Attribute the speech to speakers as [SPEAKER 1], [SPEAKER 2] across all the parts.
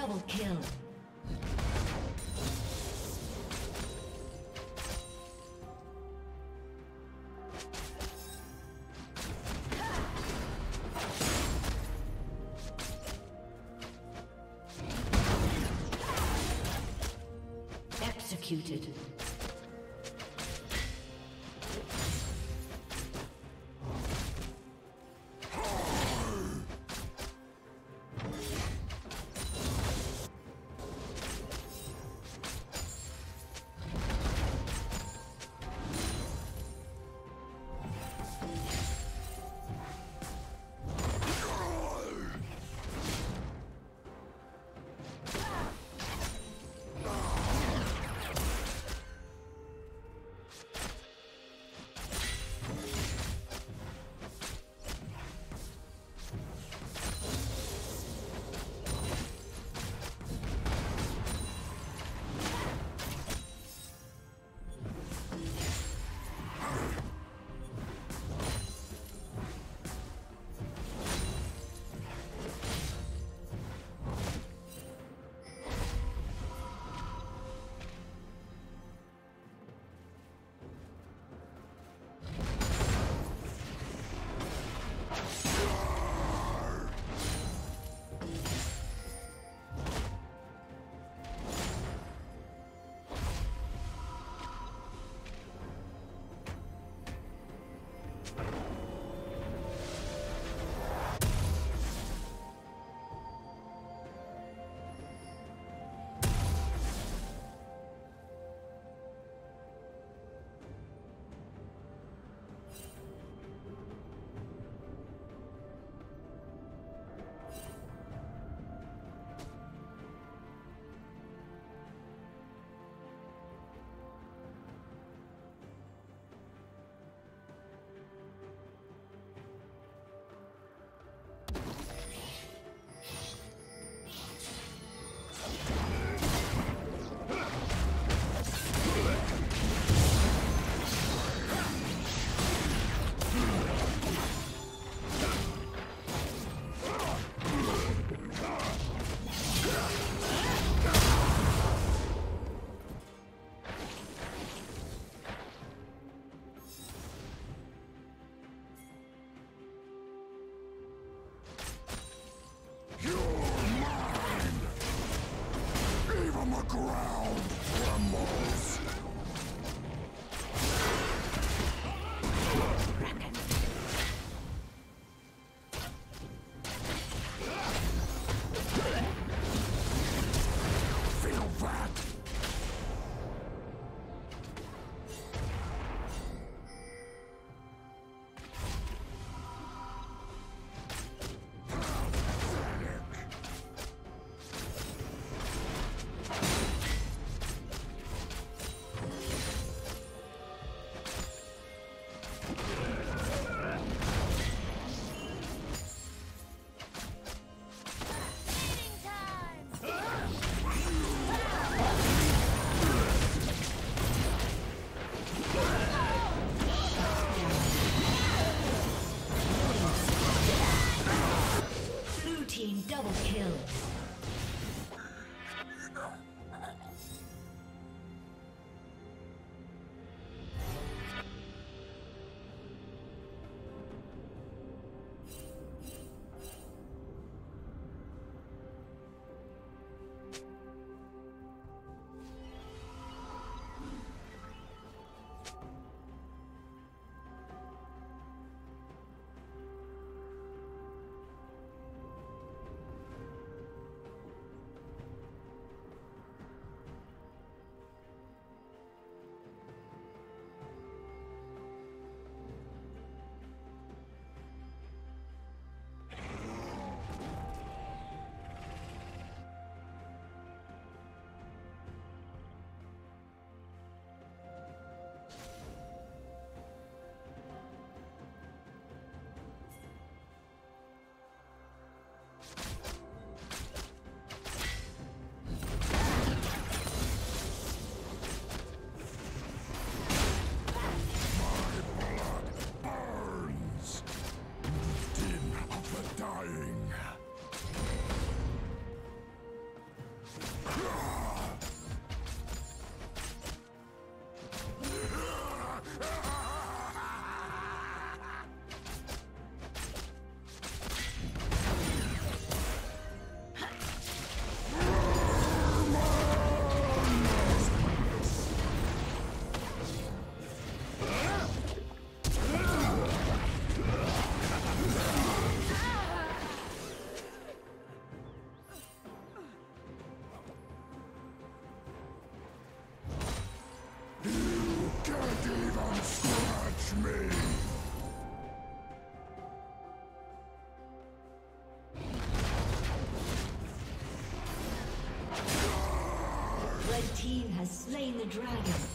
[SPEAKER 1] double kill. Executed.
[SPEAKER 2] Dragon.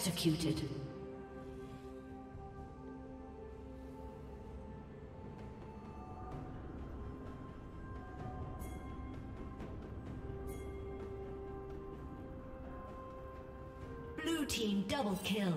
[SPEAKER 2] Executed. Blue team double kill.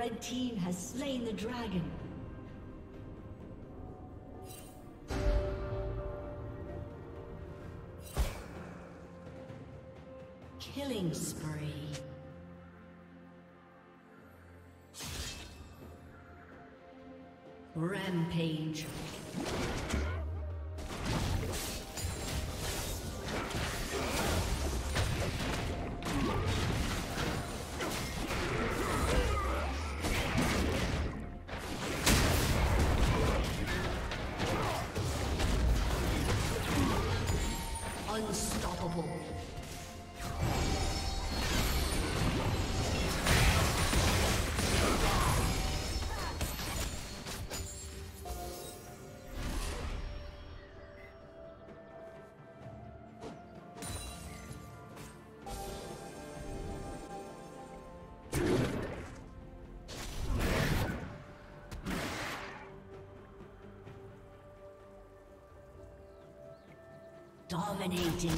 [SPEAKER 2] Red team has slain the dragon. Killing spree. Rampage. Dominating.